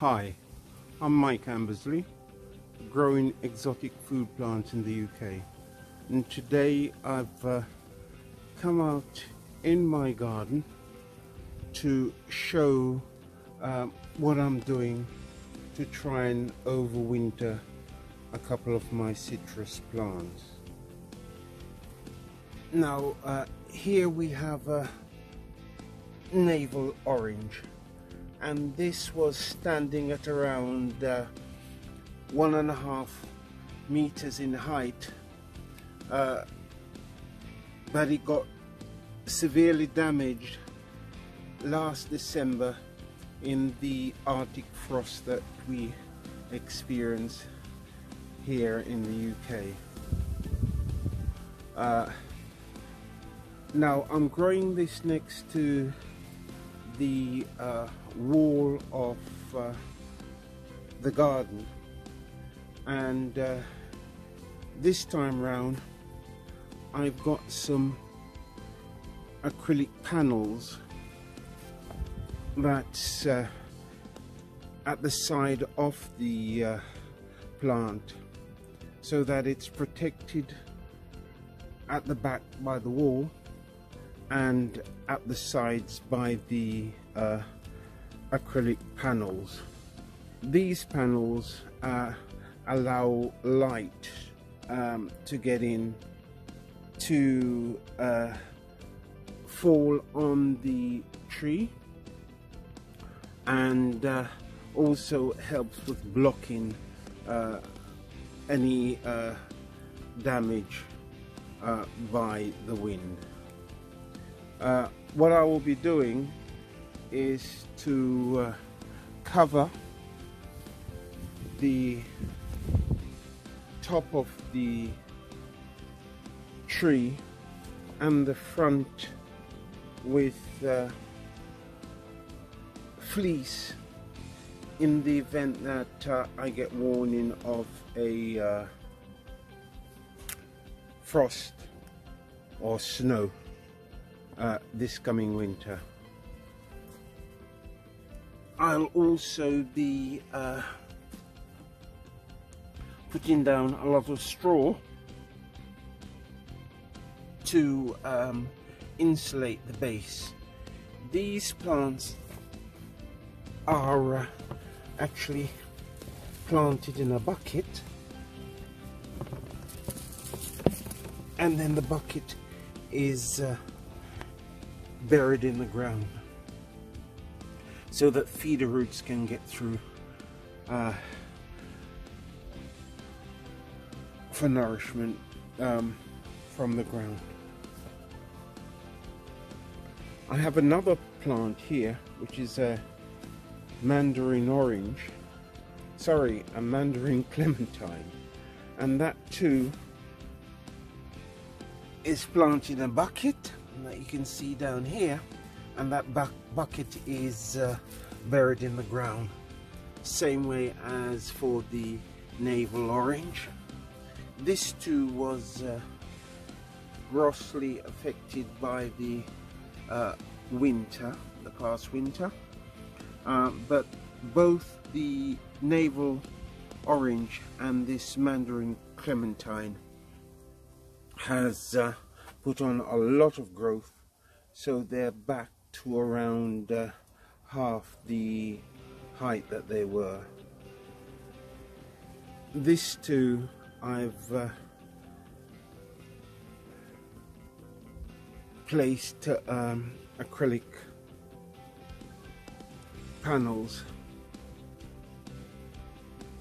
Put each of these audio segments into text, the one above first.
Hi, I'm Mike Ambersley, growing exotic food plants in the UK. And today I've uh, come out in my garden to show uh, what I'm doing to try and overwinter a couple of my citrus plants. Now, uh, here we have a navel orange and this was standing at around uh, one and a half meters in height uh, but it got severely damaged last December in the Arctic frost that we experienced here in the UK. Uh, now I'm growing this next to the uh, wall of uh, the garden. And uh, this time round I've got some acrylic panels that's uh, at the side of the uh, plant so that it's protected at the back by the wall and at the sides by the uh, acrylic panels. These panels uh, allow light um, to get in to uh, fall on the tree and uh, also helps with blocking uh, any uh, damage uh, by the wind. What I will be doing is to uh, cover the top of the tree and the front with uh, fleece in the event that uh, I get warning of a uh, frost or snow uh, this coming winter. I'll also be uh, putting down a lot of straw to um, insulate the base. These plants are uh, actually planted in a bucket and then the bucket is uh, buried in the ground so that feeder roots can get through uh, for nourishment um, from the ground. I have another plant here which is a mandarin orange. Sorry a mandarin clementine. And that too is planted in a bucket that you can see down here and that bu bucket is uh, buried in the ground. Same way as for the navel orange. This too was uh, grossly affected by the uh, winter the past winter. Uh, but both the navel orange and this mandarin clementine has uh, put on a lot of growth. So they're back to around uh, half the height that they were. This too I've uh, placed um, acrylic panels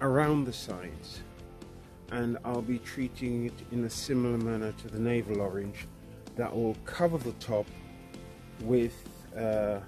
around the sides and I'll be treating it in a similar manner to the navel orange that will cover the top with uh,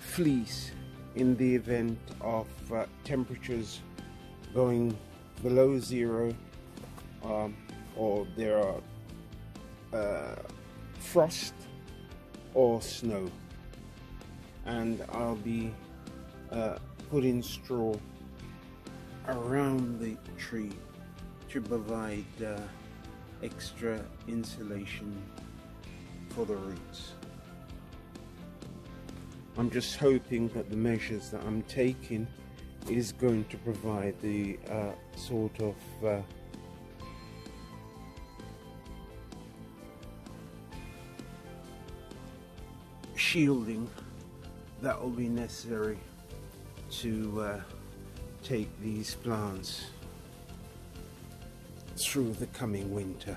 fleece in the event of uh, temperatures going below zero um, or there are uh, frost or snow and I'll be uh, putting straw around the tree to provide uh, extra insulation for the roots. I'm just hoping that the measures that I'm taking is going to provide the uh, sort of uh, shielding that will be necessary to uh, take these plants through the coming winter.